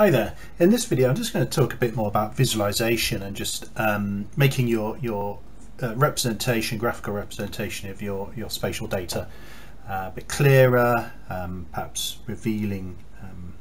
Hi there. In this video I'm just going to talk a bit more about visualization and just um, making your your uh, representation, graphical representation of your, your spatial data uh, a bit clearer, um, perhaps revealing um,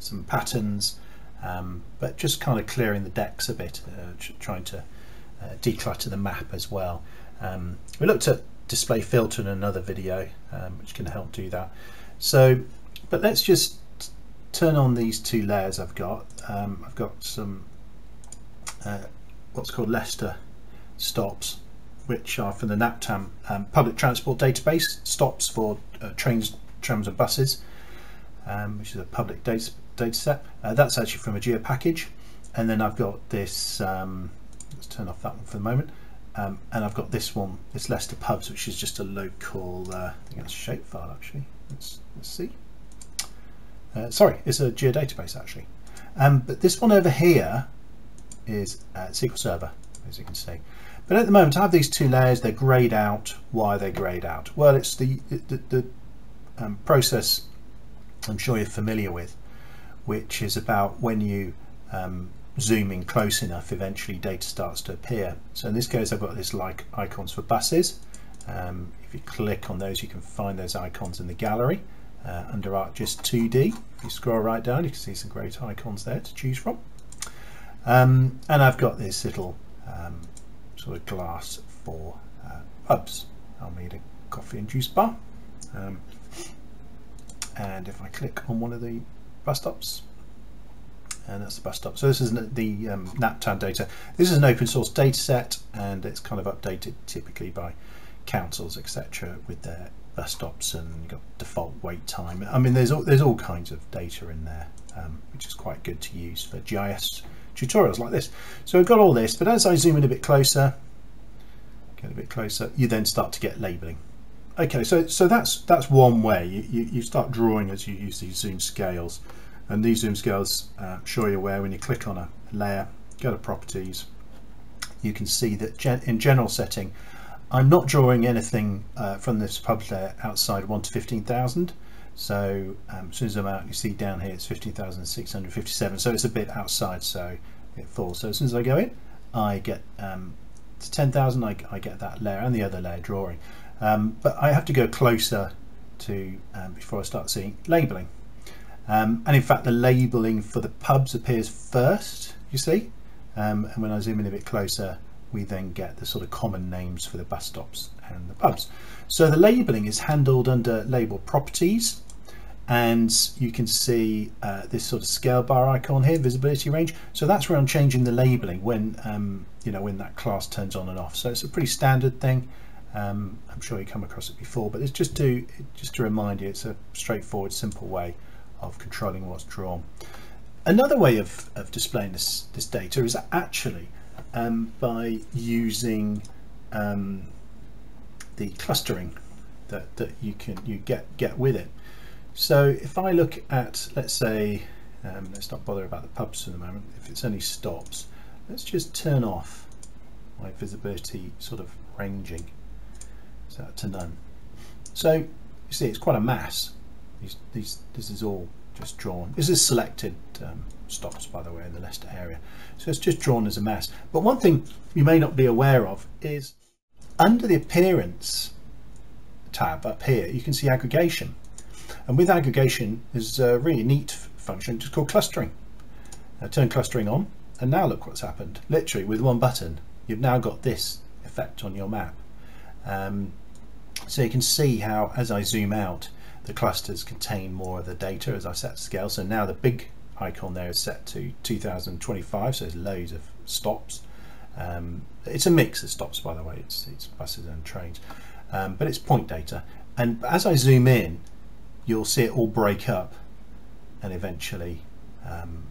some patterns, um, but just kind of clearing the decks a bit, uh, trying to uh, declutter the map as well. Um, we looked at display filter in another video um, which can help do that. So, but let's just turn on these two layers I've got. Um, I've got some uh, what's called Leicester stops, which are from the NaPTAN um, public transport database, stops for uh, trains, trams and buses, um, which is a public data, data set. Uh, that's actually from a geo package. And then I've got this, um, let's turn off that one for the moment. Um, and I've got this one, this Leicester Pubs, which is just a local, uh, I think it's shapefile actually. Let's, let's see. Uh, sorry, it's a geodatabase actually. Um, but this one over here is uh, SQL Server, as you can see. But at the moment, I have these two layers. They're grayed out. Why are they grayed out? Well, it's the the, the um, process I'm sure you're familiar with, which is about when you um, zoom in close enough, eventually data starts to appear. So in this case, I've got this like icons for buses. Um, if you click on those, you can find those icons in the gallery uh, under ArcGIS 2D. If you scroll right down, you can see some great icons there to choose from. Um, and I've got this little um, sort of glass for uh, pubs. a coffee and juice bar. Um, and if I click on one of the bus stops, and that's the bus stop. So this is the um, NaPTAN data. This is an open source data set and it's kind of updated typically by councils, etc. with their bus stops and got default wait time. I mean, there's all, there's all kinds of data in there, um, which is quite good to use for GIS tutorials like this. So we've got all this, but as I zoom in a bit closer, get a bit closer, you then start to get labeling. Okay, so so that's that's one way. You, you, you start drawing as you use these zoom scales. And these zoom scales, uh, you're aware, when you click on a layer, go to properties, you can see that gen in general setting, I'm not drawing anything uh, from this pub layer outside 1 to 15,000. So um, as soon as I'm out, you see down here it's 15,657. So it's a bit outside, so it falls. So as soon as I go in, I get um, to 10,000, I, I, get that layer and the other layer drawing. Um, but I have to go closer to um, before I start seeing labeling. Um, and in fact, the labeling for the pubs appears first, you see. Um, and when I zoom in a bit closer, we then get the sort of common names for the bus stops and the pubs. So the labeling is handled under label properties and you can see uh, this sort of scale bar icon here, visibility range. So that's where I'm changing the labeling when um, you know when that class turns on and off. So it's a pretty standard thing. Um, I'm sure you come across it before, but it's just to just to remind you, it's a straightforward, simple way of controlling what's drawn. Another way of, of displaying this, this data is actually um, by using um, the clustering that, that you can you get get with it. So if I look at let's say um, let's not bother about the pubs for the moment. If it's only stops let's just turn off my visibility sort of ranging. So to none. So you see it's quite a mass. These, these this is all just drawn. This is selected um, stops by the way in the Leicester area. So it's just drawn as a mass. But one thing you may not be aware of is under the appearance tab up here you can see aggregation. And with aggregation there's a really neat function just called clustering. Now turn clustering on and now look what's happened. Literally with one button you've now got this effect on your map. Um, so you can see how as I zoom out the clusters contain more of the data as I set scale. So now the big icon there is set to 2025 so there's loads of stops. Um, it's a mix of stops by the way. It's, it's buses and trains. Um, but it's point data. And as I zoom in you'll see it all break up and eventually um,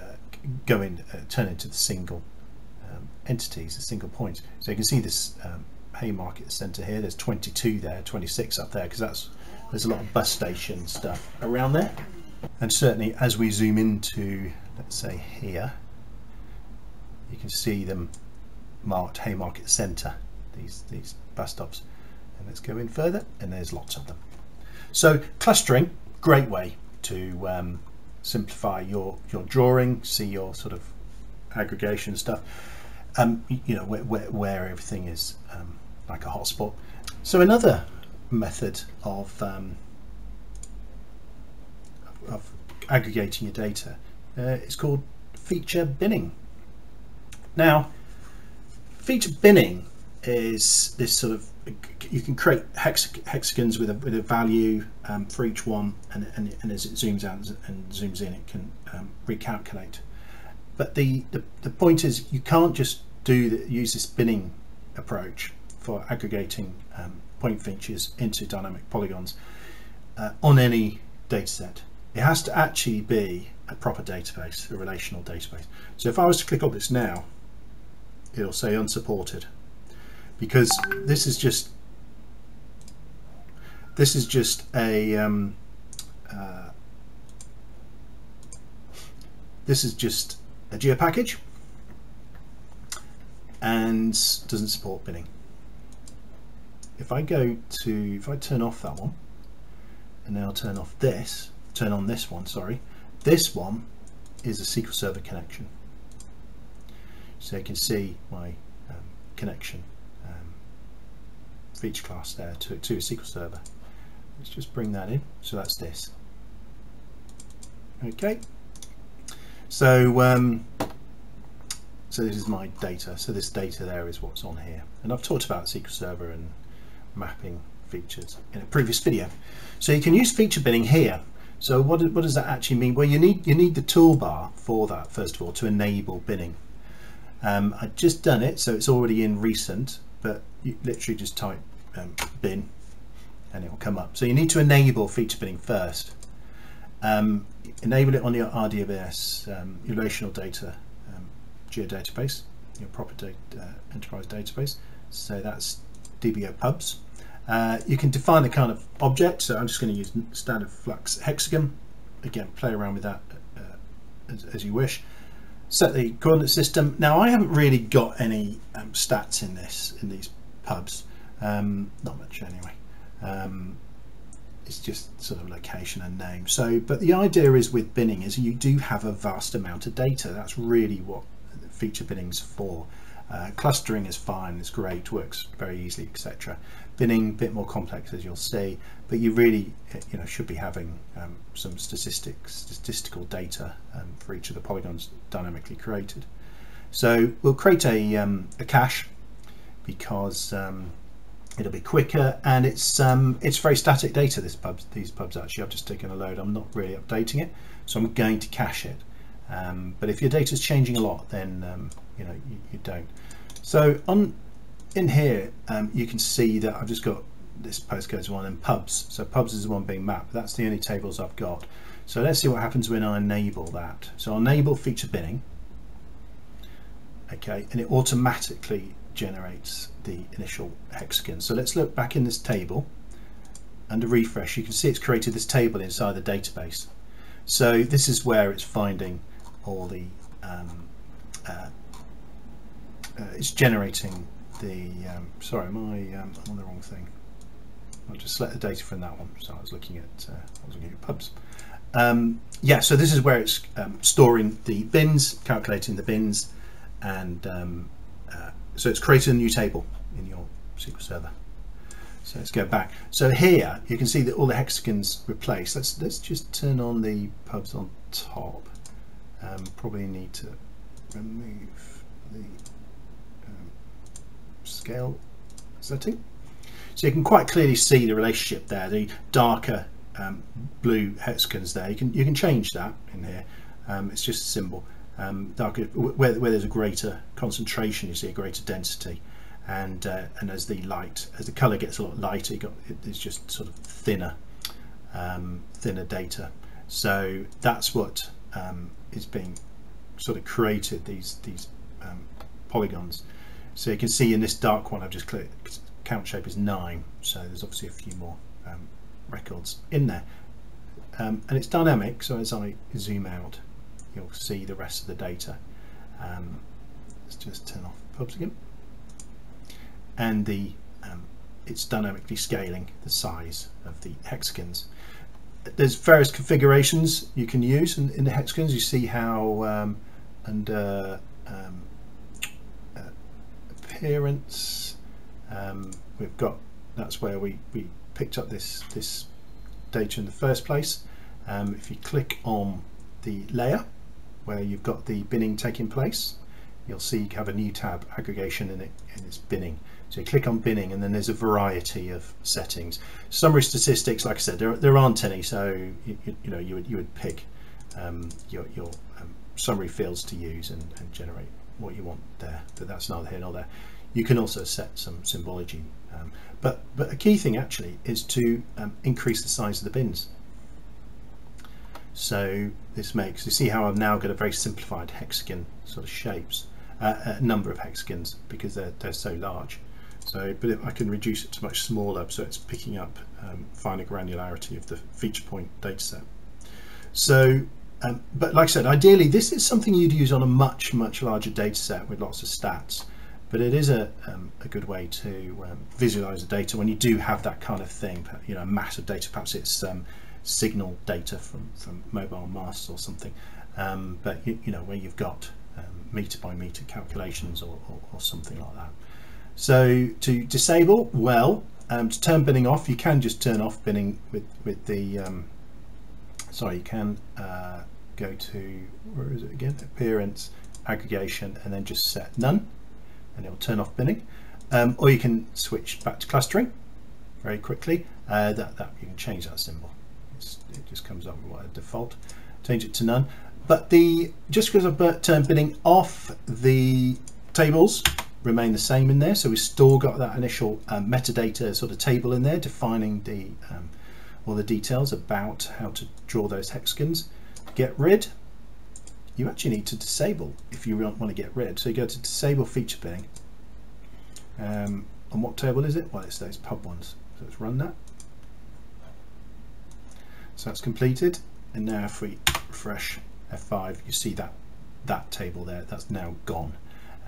uh, go in uh, turn into the single um, entities the single points. So you can see this um, Haymarket Centre here. There's 22 there 26 up there because that's there's a lot of bus station stuff around there and certainly as we zoom into let's say here you can see them marked Haymarket Centre these these bus stops and let's go in further and there's lots of them so clustering great way to um, simplify your your drawing, see your sort of aggregation stuff. Um, you know where, where, where everything is um, like a hotspot. So another method of, um, of aggregating your data. Uh, is called feature binning. Now, feature binning is this sort of you can create hex hexagons with a, with a value um, for each one and, and, and, as it zooms out and zooms in it can um, recalculate. But the, the, the point is you can't just do the, use this binning approach for aggregating um, point features into dynamic polygons uh, on any data set it has to actually be a proper database a relational database so if I was to click on this now it'll say unsupported because this is just this is just a um, uh, this is just a geo package and doesn't support binning. If I go to if I turn off that one and now turn off this turn on this one sorry this one is a SQL Server connection so you can see my um, connection feature class there to, to a SQL Server. Let's just bring that in. So that's this. Okay. So um, so this is my data. So this data there is what's on here. And I've talked about SQL Server and mapping features in a previous video. So you can use feature binning here. So what, what does that actually mean? Well, you need you need the toolbar for that first of all to enable binning. Um, I've just done it, so it's already in recent, but you literally just type um, bin and it will come up. So you need to enable feature binning first. Um, enable it on your RDBS um, relational data um, geodatabase, your proper data, uh, enterprise database. So that's DBO pubs. Uh, you can define the kind of object. So I'm just going to use standard flat hexagon. Again, play around with that uh, as, as, you wish. Set the coordinate system. Now I haven't really got any um, stats in this in these pubs um, not much anyway um, it's just sort of location and name so but the idea is with binning is you do have a vast amount of data that's really what feature binning's for uh, clustering is fine it's great works very easily etc binning a bit more complex as you'll see but you really you know should be having um, some statistics statistical data um, for each of the polygons dynamically created. So we'll create a, um, a cache because um, it'll be quicker and it's um, it's very static data this pubs these pubs actually. I've just taken a load. I'm not really updating it so I'm going to cache it um, but if your data is changing a lot then um, you know you, you, don't so on in here um, you can see that I've just got this postcodes one and pubs so pubs is the one being mapped that's the only tables I've got so let's see what happens when I enable that so I'll enable feature binning okay and it automatically generates the initial hexagon. So let's look back in this table. Under refresh, you can see it's created this table inside the database. So this is where it's finding all the, um, uh, uh, it's generating the, um, sorry, my, um, I'm on the wrong thing. I'll just select the data from that one. So I was looking at, uh, I was looking at pubs. Um, yeah, so this is where it's um, storing the bins, calculating the bins, and um, uh, so it's created a new table in your SQL Server. So let's go back. So here you can see that all the hexagons replaced. Let's let's just turn on the pubs on top. Um, probably need to remove the um, scale setting. So you can quite clearly see the relationship there. The darker um, blue hexagons there. You can you can change that in here. Um, it's just a symbol um, darker, where, where, there's a greater concentration you see a greater density and uh, and as the light as the color gets a lot lighter got it's just sort of thinner um, thinner data so that's what um, is being sort of created these these um, polygons so you can see in this dark one I've just clicked count shape is nine so there's obviously a few more um, records in there um, and it's dynamic so as I zoom out you'll see the rest of the data. Um, let's just turn off pubs again. And the um, it's dynamically scaling the size of the hexagons. There's various configurations you can use in, in the hexagons. You see how um, under um, uh, appearance um, we've got that's where we, we picked up this this data in the first place. Um, if you click on the layer where you've got the binning taking place, you'll see you have a new tab aggregation in it and it's binning. So you click on binning and then there's a variety of settings. Summary statistics, like I said, there, there aren't any, so you, you, know you would you would pick um, your, your um, summary fields to use and, and, generate what you want there. But that's neither here nor there. You can also set some symbology, um, but but a key thing actually is to um, increase the size of the bins. So this makes you see how I've now got a very simplified hexagon sort of shapes, uh, a number of hexagons because they're they're so large. So, but if I can reduce it to much smaller, so it's picking up um, finer granularity of the feature point dataset. So, um, but like I said, ideally this is something you'd use on a much, much larger dataset with lots of stats. But it is a, um, a good way to um, visualize the data when you do have that kind of thing, you know, massive data, perhaps it's um, signal data from, from mobile masts or something. Um, but, you, you, know, where you've got meter by meter calculations or, or, or something like that. So to disable, well, um, to turn binning off, you can just turn off binning with, with the, um, sorry, you can uh, go to, where is it again? Appearance, aggregation, and then just set none, and it will turn off binning. Um, or you can switch back to clustering very quickly. Uh, that, that You can change that symbol. It's, it just comes up with a default. Change it to none. But the just because I've turned binning off, the tables remain the same in there. So we've still got that initial um, metadata sort of table in there defining the um, all the details about how to draw those hexagons. Get rid, you actually need to disable if you want to get rid. So you go to disable feature binning. Um, and what table is it? Well, it's those pub ones. So let's run that. So that's completed. And now if we refresh F5, you see that that table there, that's now gone.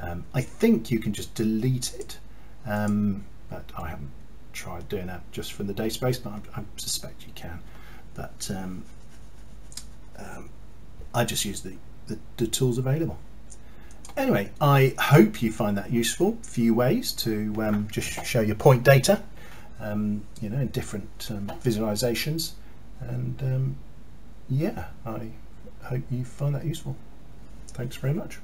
Um, I think you can just delete it, um, but I haven't tried doing that just from the database, but I, I suspect you can. But um, um, I just use the, the, the, tools available. Anyway, I hope you find that useful. Few ways to um, just show your point data, um, you know, in different visualizations, and yeah, I hope you find that useful. Thanks very much.